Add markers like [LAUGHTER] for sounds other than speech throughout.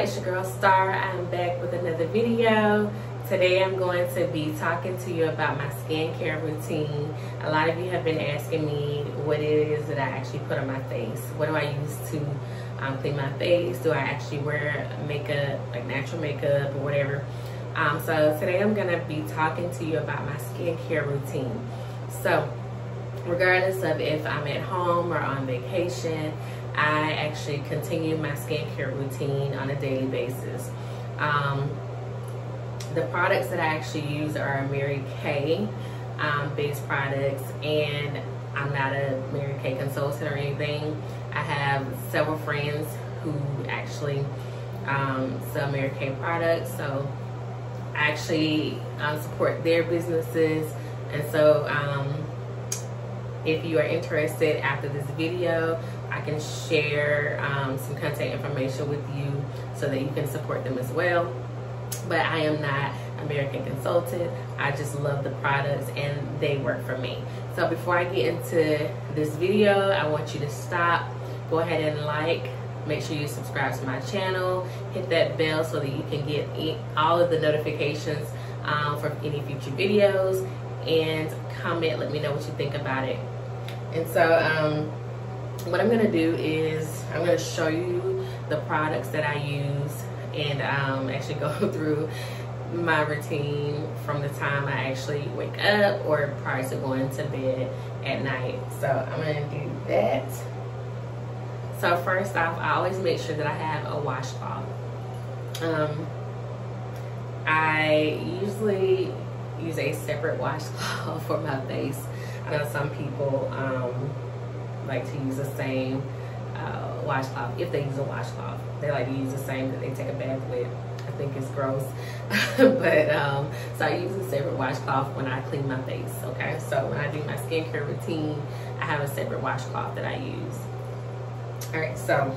it's your girl Star. I'm back with another video. Today I'm going to be talking to you about my skincare routine. A lot of you have been asking me what it is that I actually put on my face. What do I use to um, clean my face? Do I actually wear makeup, like natural makeup or whatever? Um, so today I'm going to be talking to you about my skincare routine. So regardless of if I'm at home or on vacation, I actually continue my skincare routine on a daily basis. Um, the products that I actually use are Mary Kay um, based products and I'm not a Mary Kay consultant or anything. I have several friends who actually um, sell Mary Kay products so I actually um, support their businesses and so um, if you are interested after this video I can share um, some contact information with you so that you can support them as well. But I am not a Mary Kay consultant. I just love the products and they work for me. So before I get into this video, I want you to stop, go ahead and like, make sure you subscribe to my channel, hit that bell so that you can get all of the notifications um, from any future videos and comment, let me know what you think about it. And so, um, what I'm gonna do is I'm gonna show you the products that I use and um, actually go [LAUGHS] through my routine from the time I actually wake up or prior to going to bed at night. So I'm gonna do that. So first off, I always make sure that I have a washcloth. Um, I usually use a separate washcloth [LAUGHS] for my face. I know some people um, like to use the same uh, washcloth if they use a washcloth. They like to use the same that they take a bath with. I think it's gross. [LAUGHS] but um, so I use a separate washcloth when I clean my face. Okay, so when I do my skincare routine, I have a separate washcloth that I use. All right, so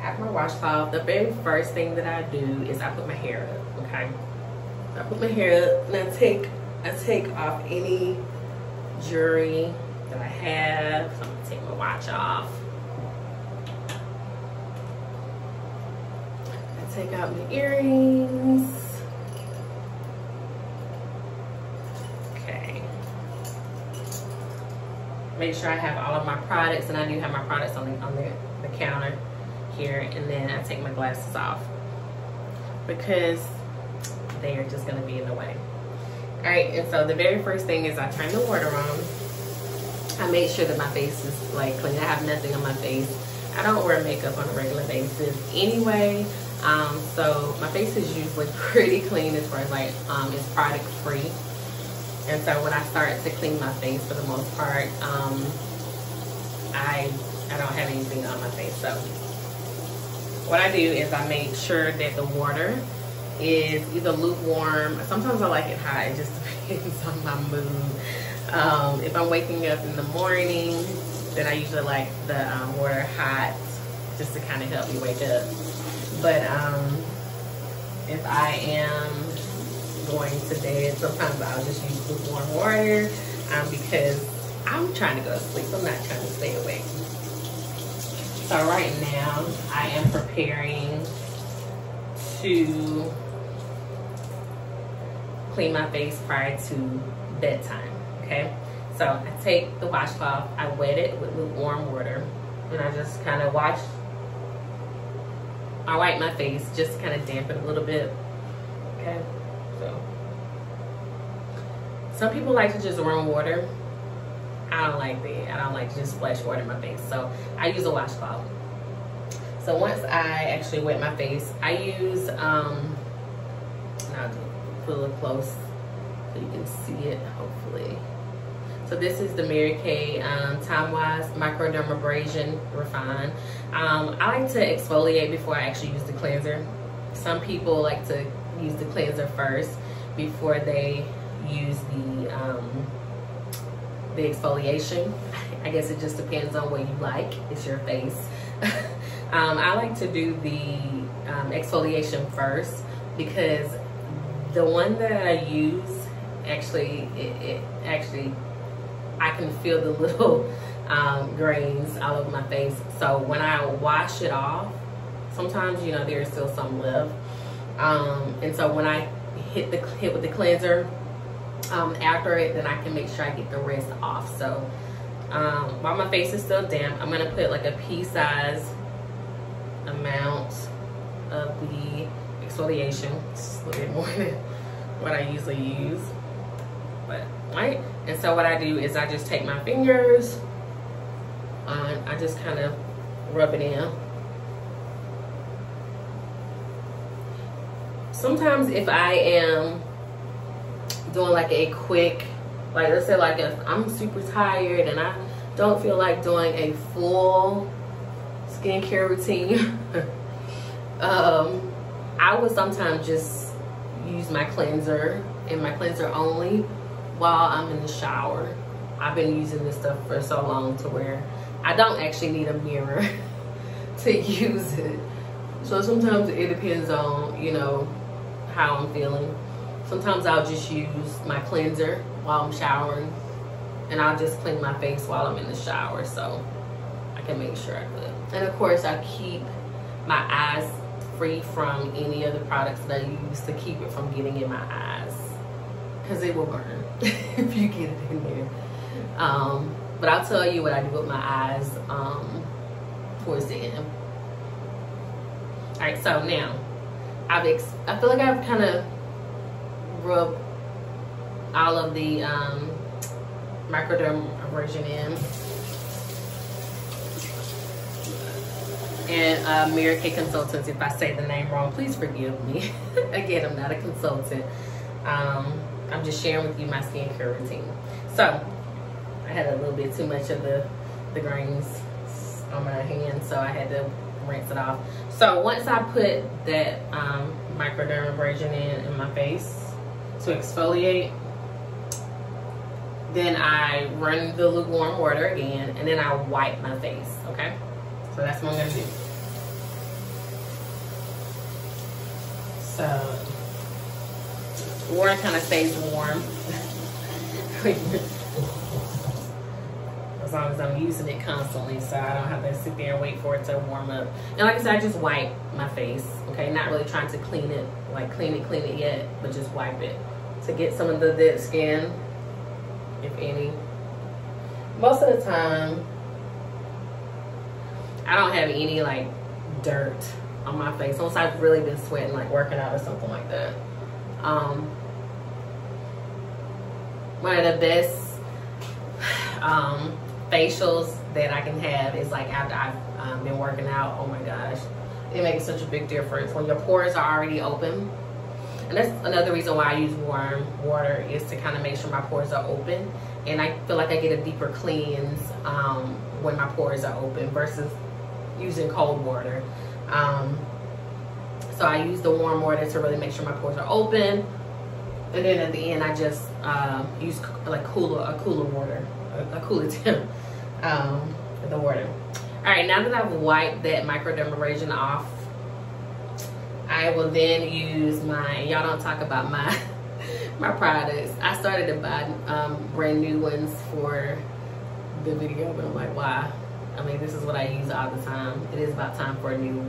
have my washcloth. The very first thing that I do is I put my hair up. Okay, I put my hair up and I take I take off any jewelry that I have. I'm gonna take my watch off. I take out my earrings. Okay. Make sure I have all of my products, and I do have my products on the, on the, the counter here, and then I take my glasses off because they are just gonna be in the way. All right, and so the very first thing is I turn the water on. I make sure that my face is like clean. I have nothing on my face. I don't wear makeup on a regular basis anyway. Um, so my face is usually [LAUGHS] pretty clean as far as like um, it's product free. And so when I start to clean my face for the most part, um, I I don't have anything on my face. So what I do is I make sure that the water is either lukewarm. Sometimes I like it hot. It just [LAUGHS] depends on my mood. Um, if I'm waking up in the morning, then I usually like the um, water hot just to kind of help me wake up. But um, if I am going to bed, sometimes I'll just use lukewarm water um, because I'm trying to go to sleep. I'm not trying to stay awake. So right now, I am preparing to clean my face prior to bedtime okay? So I take the washcloth, I wet it with lukewarm water, and I just kind of wash, I wipe my face just kind of dampen a little bit, okay? So, some people like to just run water. I don't like that. I don't like to just splash water in my face. So I use a washcloth. So once I actually wet my face, I use, um, I'll put close so you can see it, hopefully. So this is the Mary Kay um, TimeWise Microdermabrasion Refine. Um, I like to exfoliate before I actually use the cleanser. Some people like to use the cleanser first before they use the um, the exfoliation. [LAUGHS] I guess it just depends on what you like. It's your face. [LAUGHS] um, I like to do the um, exfoliation first because the one that I use actually it, it actually I can feel the [LAUGHS] little um, grains all over my face. So when I wash it off, sometimes you know there's still some left. Um, and so when I hit the hit with the cleanser um, after it then I can make sure I get the rest off. So um, while my face is still damp I'm gonna put like a pea size amount of the exfoliation. It's a little bit more [LAUGHS] than what I usually use right? And so what I do is I just take my fingers uh, I just kind of rub it in. Sometimes if I am doing like a quick like let's say like if I'm super tired and I don't feel like doing a full skincare routine [LAUGHS] um, I would sometimes just use my cleanser and my cleanser only while I'm in the shower I've been using this stuff for so long to where I don't actually need a mirror [LAUGHS] to use it so sometimes it depends on you know how I'm feeling. Sometimes I'll just use my cleanser while I'm showering and I'll just clean my face while I'm in the shower so I can make sure I good. And of course I keep my eyes free from any of the products that I use to keep it from getting in my eyes because it will burn [LAUGHS] if you get it in there. Um, but I'll tell you what I do with my eyes um, towards the end. All right, so now I've I feel like I've kind of rubbed all of the um, microdermabrasion in. And uh, Mary Kay Consultants, if I say the name wrong, please forgive me. [LAUGHS] Again, I'm not a consultant. Um, I'm just sharing with you my skincare routine. So, I had a little bit too much of the, the grains on my hand, so I had to rinse it off. So once I put that um, microdermabrasion in in my face to exfoliate, then I run the lukewarm water again, and then I wipe my face, okay? So that's what I'm gonna do. So, water kind of stays warm. as long as I'm using it constantly so I don't have to sit there and wait for it to warm up. And like I said, I just wipe my face, okay? Not really trying to clean it, like clean it, clean it yet, but just wipe it to get some of the dead skin, if any. Most of the time, I don't have any like dirt on my face unless I've really been sweating, like working out or something like that. Um, one of the best um, facials that I can have is like after I've um, been working out. Oh my gosh, it makes such a big difference when your pores are already open. And that's another reason why I use warm water is to kind of make sure my pores are open. And I feel like I get a deeper cleanse um, when my pores are open versus using cold water. Um, so I use the warm water to really make sure my pores are open. And then at the end, I just uh, use like cooler, a cooler water, a, cooler [LAUGHS] temp um, the water. All right, now that I've wiped that microdermabrasion off, I will then use my, y'all don't talk about my [LAUGHS] my products. I started to buy um, brand new ones for the video, but I'm like, why? I mean, this is what I use all the time. It is about time for a new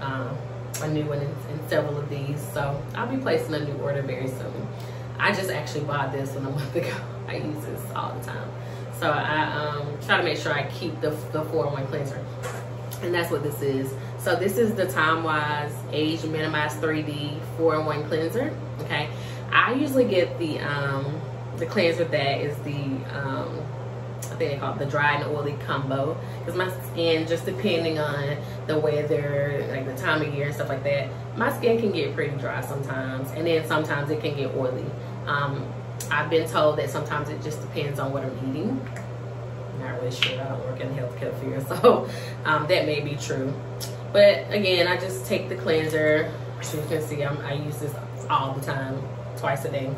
um, a new one in, in several of these. So I'll be placing a new order very soon. I just actually bought this one a [LAUGHS] month ago. I use this all the time. So I um, try to make sure I keep the, the 4-in-1 cleanser. And that's what this is. So this is the TimeWise Age Minimized 3D 4-in-1 cleanser. Okay. I usually get the um, the cleanser that is the um, I think they call it the dry and oily combo because my skin just depending on the weather like the time of year and stuff like that my skin can get pretty dry sometimes and then sometimes it can get oily um, I've been told that sometimes it just depends on what I'm eating. I'm not really sure. I don't work in the healthcare field, [LAUGHS] so um, that may be true. But again, I just take the cleanser. As you can see, I'm, I use this all the time, twice a day.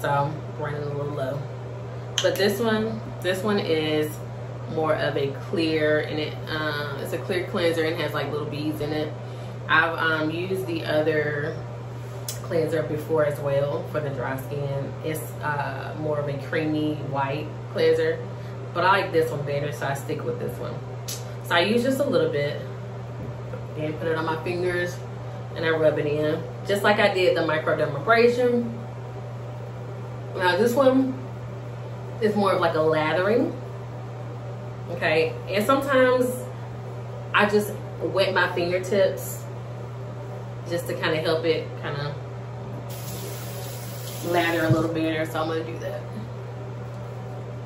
So running a little low. But this one, this one is more of a clear, and it uh, it's a clear cleanser and has like little beads in it. I've um, used the other cleanser before as well for the dry skin. It's uh, more of a creamy white cleanser, but I like this one better, so I stick with this one. So I use just a little bit. and put it on my fingers and I rub it in. Just like I did the microdermabrasion. Now this one is more of like a lathering. Okay, and sometimes I just wet my fingertips just to kind of help it kind of lather a little better. So I'm gonna do that.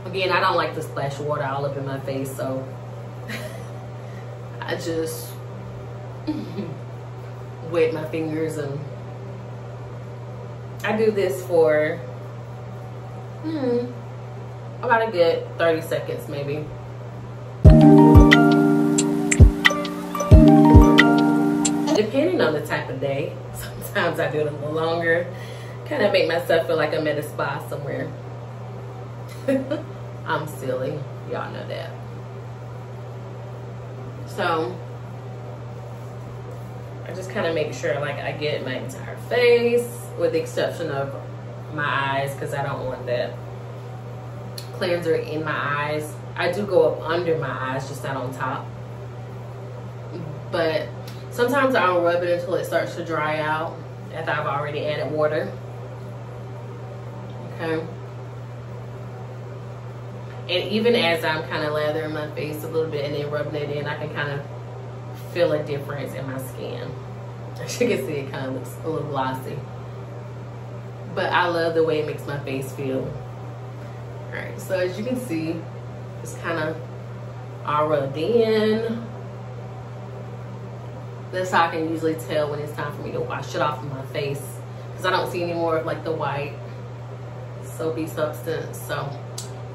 Again, I don't like to splash water all up in my face, so [LAUGHS] I just [LAUGHS] wet my fingers and I do this for hmm, about a good 30 seconds maybe. Depending on the type of day, [LAUGHS] sometimes I do it a little longer. Kind of make myself feel like I'm at a spa somewhere. [LAUGHS] I'm silly, y'all know that. So, I just kind of make sure like I get my entire face with the exception of my eyes because I don't want that cleanser in my eyes. I do go up under my eyes, just not on top. But sometimes I'll rub it until it starts to dry out after I've already added water. Okay. And even as I'm kind of lathering my face a little bit and then rubbing it in, I can kind of feel a difference in my skin. [LAUGHS] As you can see, it kind of looks a little glossy. But I love the way it makes my face feel. Right, so as you can see, it's kind of all rubbed in. That's how I can usually tell when it's time for me to wash it off of my face. Because I don't see any more of like the white soapy substance. So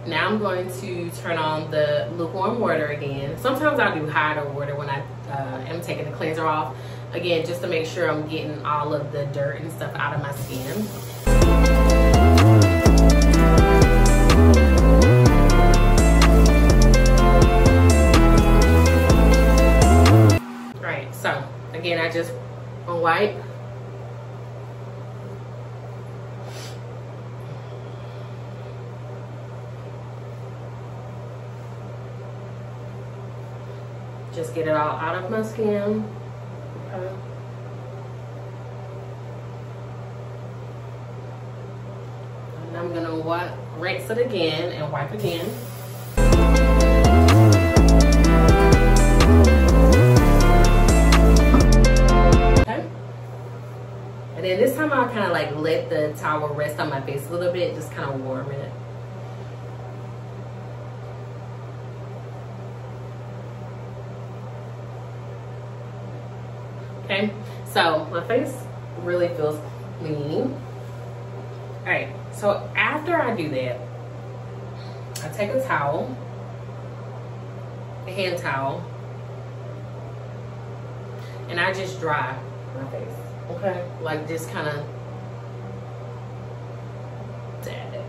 now I'm going to turn on the lukewarm water again. Sometimes I'll do hotter water when I uh, am taking the cleanser off. Again, just to make sure I'm getting all of the dirt and stuff out of my skin. So again, I just wipe just get it all out of my skin. Okay. And I'm gonna wipe, rinse it again and wipe again. And this time I'll kind of like let the towel rest on my face a little bit, just kind of warm it. Okay, so my face really feels clean. All right, so after I do that, I take a towel, a hand towel, and I just dry my face. Okay, like just kind of dab it,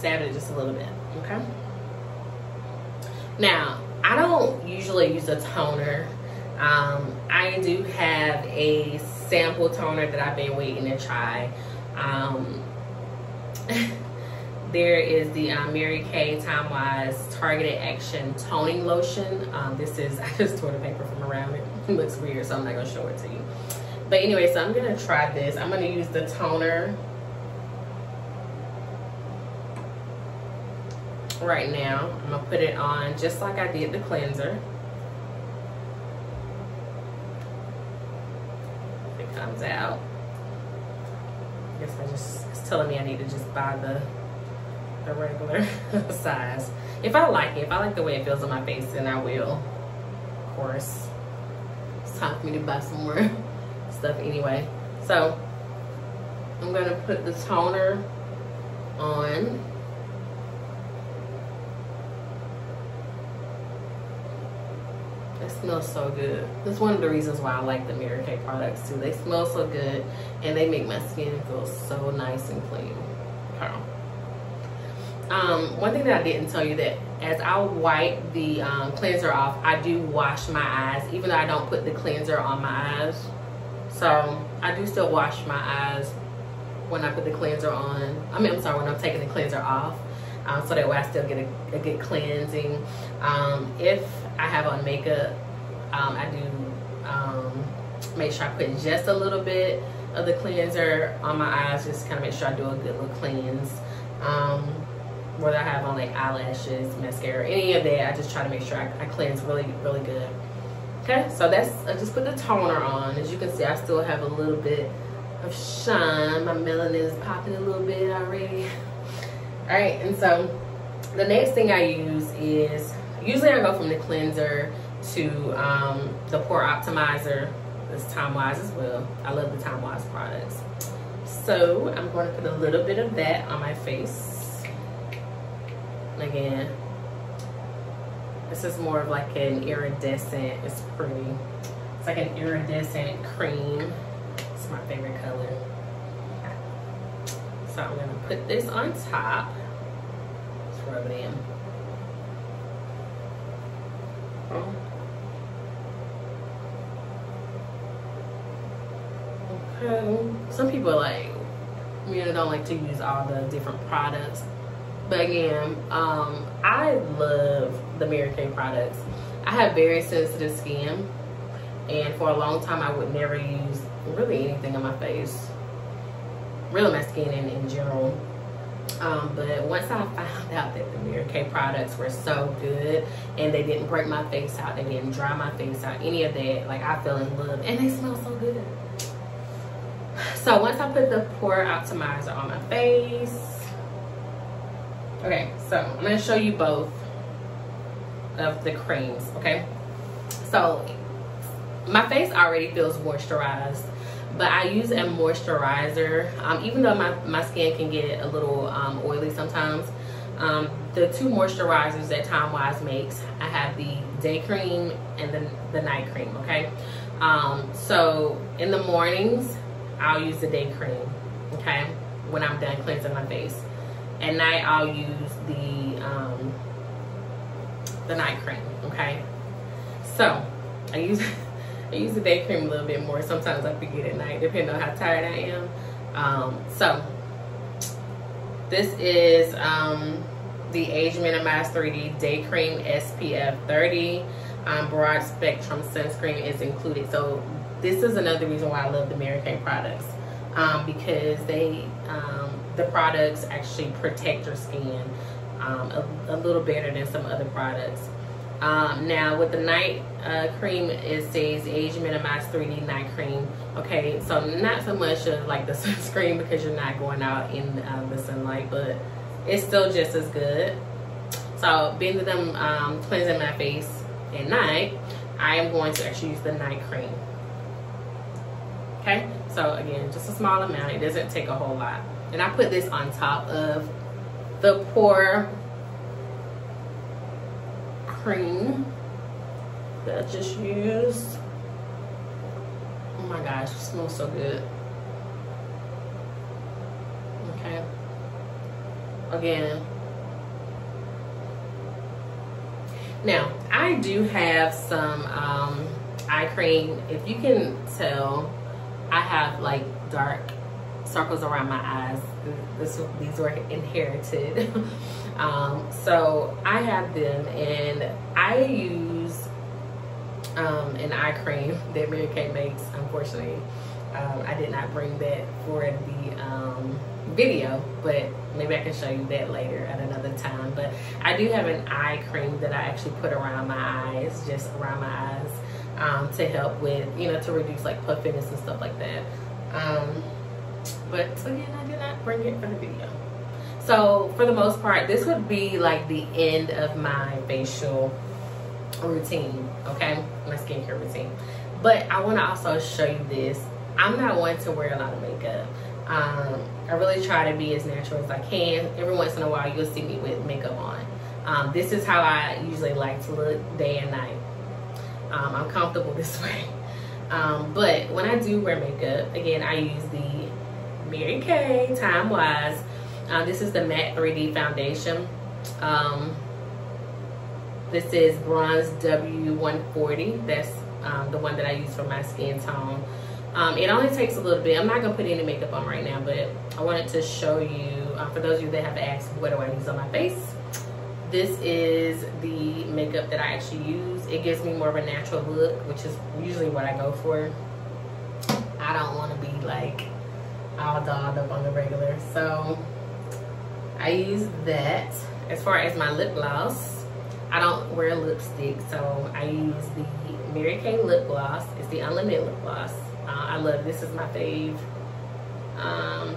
dab it just a little bit. Okay. Now, I don't usually use a toner um, I do have a sample toner that I've been waiting to try. Um, [LAUGHS] there is the um, Mary Kay TimeWise Targeted Action Toning Lotion. Um, this is, [LAUGHS] I just tore the paper from around it. [LAUGHS] It looks weird, so I'm not going to show it to you. But anyway, so I'm going to try this. I'm going to use the toner right now. I'm going to put it on just like I did the cleanser. It comes out. I guess I just, it's telling me I need to just buy the, the regular [LAUGHS] size. If I like it, if I like the way it feels on my face, then I will, of course. It's time for me to buy some more [LAUGHS] stuff anyway. So, I'm gonna put the toner on It smells so good. That's one of the reasons why I like the Mary Kay products too. They smell so good and they make my skin feel so nice and clean. Um, one thing that I didn't tell you that as I wipe the um, cleanser off, I do wash my eyes, even though I don't put the cleanser on my eyes. So I do still wash my eyes when I put the cleanser on. I mean, I'm sorry, when I'm taking the cleanser off. Um, so that way I still get a, a good cleansing. Um, if I have on makeup, um, I do um, make sure I put just a little bit of the cleanser on my eyes, just kind of make sure I do a good little cleanse. Um, whether I have on like eyelashes, mascara, any of that, I just try to make sure I, I cleanse really, really good. Okay, so that's, I just put the toner on. As you can see, I still have a little bit of shine. My melanin is popping a little bit already. [LAUGHS] All right, and so the next thing I use is, usually I go from the cleanser to um, the pore optimizer. It's TimeWise as well. I love the TimeWise products. So I'm going to put a little bit of that on my face. Again, this is more of like an iridescent, it's pretty. It's like an iridescent cream. It's my favorite color. So I'm gonna put this on top. Rub it in. Okay. Some people like, you know, don't like to use all the different products. But again, um, I love the Mary Kay products. I have very sensitive skin. And for a long time, I would never use really anything on my face. Really my skin in, in general. Um, but once I found out that the Mary Kay products were so good and they didn't break my face out, they didn't dry my face out, any of that, like I fell in love and they smell so good. So once I put the pore optimizer on my face, okay, so I'm gonna show you both of the creams, okay? So my face already feels moisturized but I use a moisturizer. Um, even though my, my skin can get a little um, oily sometimes, um, the two moisturizers that TimeWise makes, I have the day cream and the, the night cream, okay? Um, so in the mornings, I'll use the day cream, okay? When I'm done cleansing my face. At night, I'll use the, um, the night cream, okay? So, I use... [LAUGHS] I use the day cream a little bit more. Sometimes I forget at night, depending on how tired I am. Um, so, this is um, the Age Minimized 3D Day Cream SPF 30. Um, broad spectrum sunscreen is included. So, this is another reason why I love the Mary Kay products. Um, because they, um, the products actually protect your skin um, a, a little better than some other products. Um, now with the night uh, cream, it says age minimized 3D night cream. Okay, so not so much of like the [LAUGHS] sunscreen because you're not going out in uh, the sunlight, but it's still just as good. So being that I'm um, cleansing my face at night, I am going to actually use the night cream. Okay, so again, just a small amount. It doesn't take a whole lot. And I put this on top of the pore cream that I just used. Oh my gosh, it smells so good. Okay. Again. Now, I do have some um, eye cream. If you can tell, I have like dark circles around my eyes. This, these were inherited. [LAUGHS] Um, so I have them and I use um, an eye cream [LAUGHS] that Mary Kay makes, unfortunately. Um, I did not bring that for the um, video, but maybe I can show you that later at another time. But I do have an eye cream that I actually put around my eyes, just around my eyes, um, to help with, you know, to reduce like puffiness and stuff like that. Um, but again, I did not bring it for the video. So for the most part, this would be like the end of my facial routine, okay? My skincare routine. But I want to also show you this. I'm not one to wear a lot of makeup. Um, I really try to be as natural as I can. Every once in a while, you'll see me with makeup on. Um, this is how I usually like to look day and night. Um, I'm comfortable [LAUGHS] this way. Um, but when I do wear makeup, again, I use the Mary Kay TimeWise uh, this is the Matte 3D Foundation. Um, this is Bronze W140. That's um, the one that I use for my skin tone. Um, it only takes a little bit. I'm not going to put any makeup on right now, but I wanted to show you, uh, for those of you that have asked, what do I use on my face? this is the makeup that I actually use. It gives me more of a natural look, which is usually what I go for. I don't want to be like all dolled up on the regular. So I use that. As far as my lip gloss, I don't wear lipstick, so I use the Mary Kay lip gloss. It's the unlimited lip gloss. Uh, I love this is my fave. Um,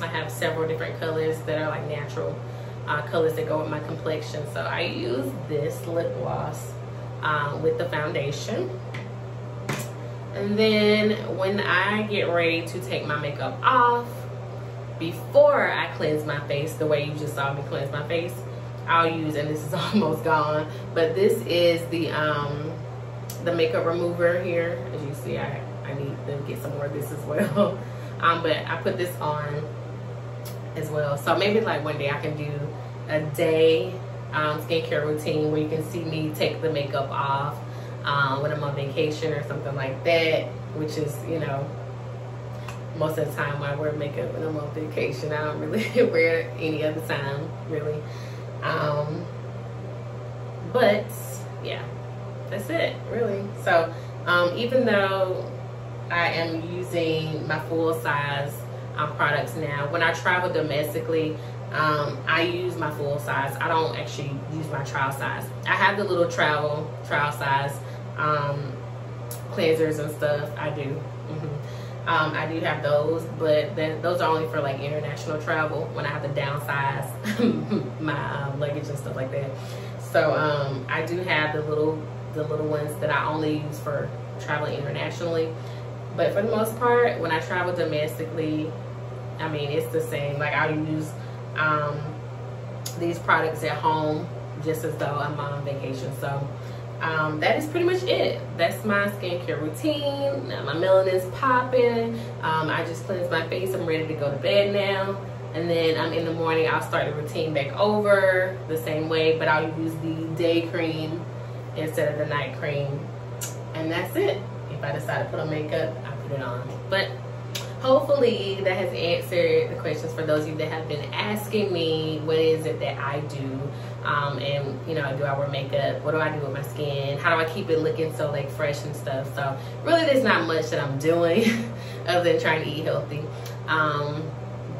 I have several different colors that are like natural uh, colors that go with my complexion. So I use this lip gloss um, with the foundation. And then when I get ready to take my makeup off, before I cleanse my face, the way you just saw me cleanse my face, I'll use, and this is [LAUGHS] almost gone, but this is the um, the makeup remover here. As you see, I, I need to get some more of this as [LAUGHS] well. Um, but I put this on as well. So maybe like one day I can do a day um, skincare routine where you can see me take the makeup off um, when I'm on vacation or something like that, which is, you know, most of the time I wear makeup when I'm on vacation. I don't really [LAUGHS] wear it any other time, really. Um, but yeah, that's it, really. So um, even though I am using my full size um, products now, when I travel domestically, um, I use my full size. I don't actually use my trial size. I have the little travel trial size um, cleansers and stuff. I do. Mm -hmm. um, I do have those, but then those are only for like international travel when I have to downsize [LAUGHS] my uh, luggage and stuff like that. So um, I do have the little the little ones that I only use for traveling internationally. But for the most part, when I travel domestically, I mean it's the same. Like I use um, these products at home just as though I'm on vacation. So um, that is pretty much it. That's my skincare routine. Now my melanin's popping. Um, I just cleansed my face. I'm ready to go to bed now. And then um, in the morning, I'll start the routine back over the same way, but I'll use the day cream instead of the night cream. And that's it. If I decide to put on makeup, I put it on. But hopefully that has answered the questions for those of you that have been asking me what is it that I do um, and you know do I wear makeup? What do I do with my skin? How do I keep it looking so like fresh and stuff? So really there's not much that I'm [LAUGHS] doing other than trying to eat healthy. Um,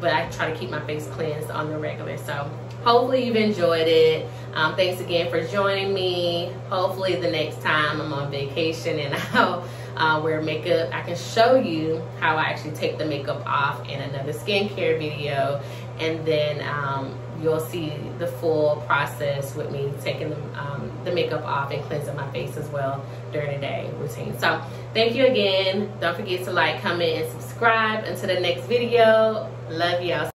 but I try to keep my face cleansed on the regular. So hopefully you've enjoyed it. Um, thanks again for joining me. Hopefully the next time I'm on vacation and [LAUGHS] I'll uh, wear makeup. I can show you how I actually take the makeup off in another skincare video. And then um, you'll see the full process with me taking the, um, the makeup off and cleansing my face as well during the day routine. So thank you again. Don't forget to like, comment, and subscribe. Until the next video, love y'all.